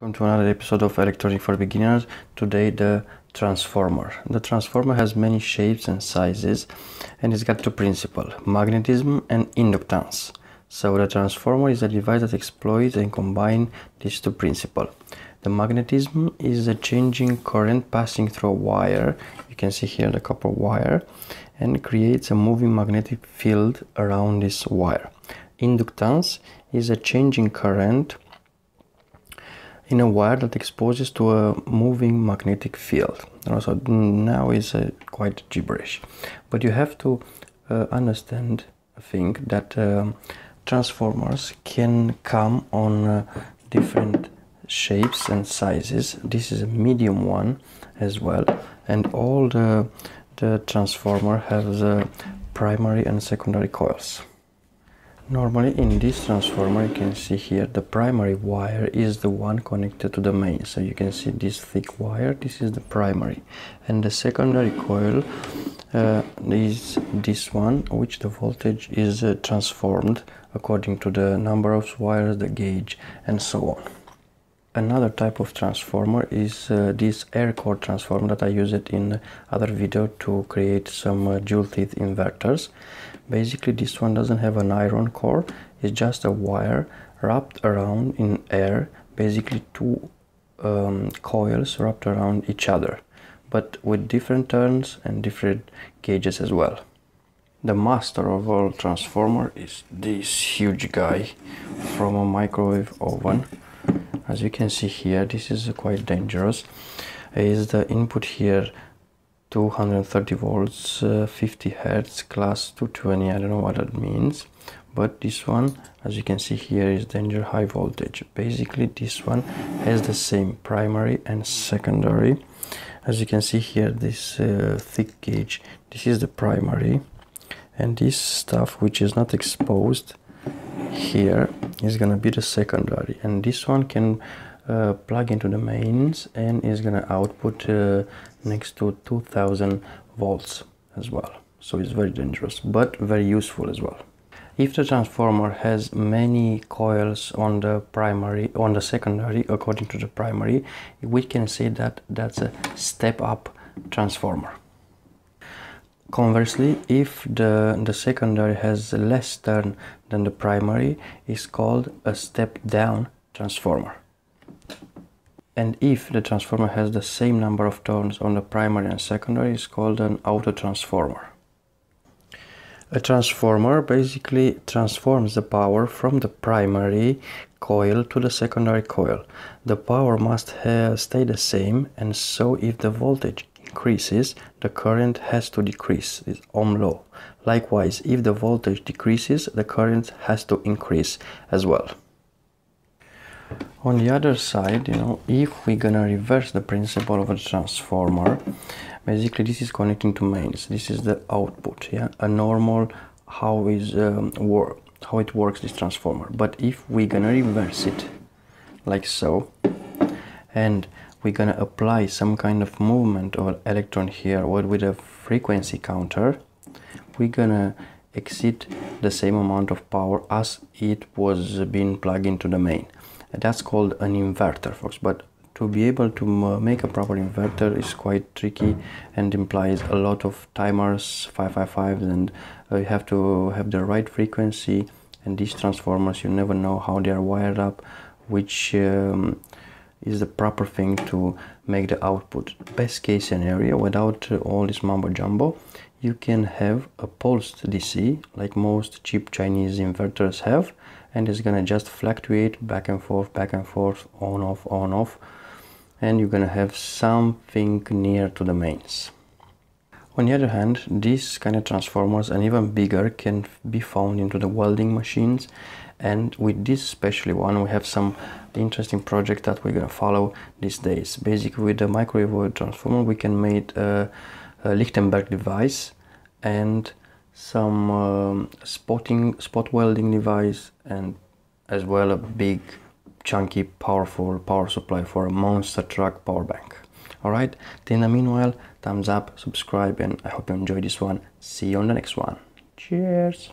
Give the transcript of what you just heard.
Welcome to another episode of Electronic for Beginners. Today the transformer. The transformer has many shapes and sizes and it's got two principles, magnetism and inductance. So the transformer is a device that exploits and combines these two principles. The magnetism is a changing current passing through a wire. You can see here the copper wire and creates a moving magnetic field around this wire. Inductance is a changing current in a wire that exposes to a moving magnetic field. Also, now is uh, quite gibberish, but you have to uh, understand, I think, that um, transformers can come on uh, different shapes and sizes. This is a medium one as well, and all the the transformer has uh, primary and secondary coils. Normally in this transformer you can see here the primary wire is the one connected to the main so you can see this thick wire this is the primary and the secondary coil uh, is this one which the voltage is uh, transformed according to the number of wires the gauge and so on. Another type of transformer is uh, this air core transformer that I used in other video to create some uh, dual teeth inverters. Basically this one doesn't have an iron core. It's just a wire wrapped around in air basically two um, coils wrapped around each other but with different turns and different gauges as well. The master of all transformer is this huge guy from a microwave oven as you can see here this is quite dangerous. Is the input here 230 volts uh, 50 hertz class 220 i don't know what that means. But this one as you can see here is danger high voltage. Basically this one has the same primary and secondary. As you can see here this uh, thick gauge this is the primary. And this stuff which is not exposed here is gonna be the secondary and this one can uh, plug into the mains and is gonna output uh, next to 2000 volts as well. So it's very dangerous but very useful as well. If the transformer has many coils on the primary on the secondary according to the primary we can say that that's a step up transformer conversely if the the secondary has less turn than the primary is called a step down transformer and if the transformer has the same number of turns on the primary and secondary is called an auto transformer. A transformer basically transforms the power from the primary coil to the secondary coil. The power must stay the same and so if the voltage increases, the current has to decrease, it's ohm law. Likewise, if the voltage decreases, the current has to increase as well. On the other side you know if we're gonna reverse the principle of a transformer basically this is connecting to mains. This is the output yeah? A normal how is um, work how it works this transformer. But if we're gonna reverse it like so and we're gonna apply some kind of movement an electron here? Or with a frequency counter we're gonna exceed the same amount of power as it was being plugged into the main. That's called an inverter folks. But to be able to make a proper inverter is quite tricky and implies a lot of timers 555s and uh, you have to have the right frequency. And these transformers you never know how they are wired up which um, is the proper thing to make the output. Best case scenario without all this mumbo jumbo you can have a pulsed DC like most cheap Chinese inverters have and it's gonna just fluctuate back and forth back and forth on off on off and you're gonna have something near to the mains. On the other hand these kind of transformers and even bigger can be found into the welding machines and with this especially one we have some interesting project that we're gonna follow these days. Basically with the microwave transformer we can make a, a Lichtenberg device and some um, spotting spot welding device and as well a big chunky powerful power supply for a monster truck power bank. All right? Then meanwhile thumbs up subscribe and i hope you enjoyed this one. See you on the next one. Cheers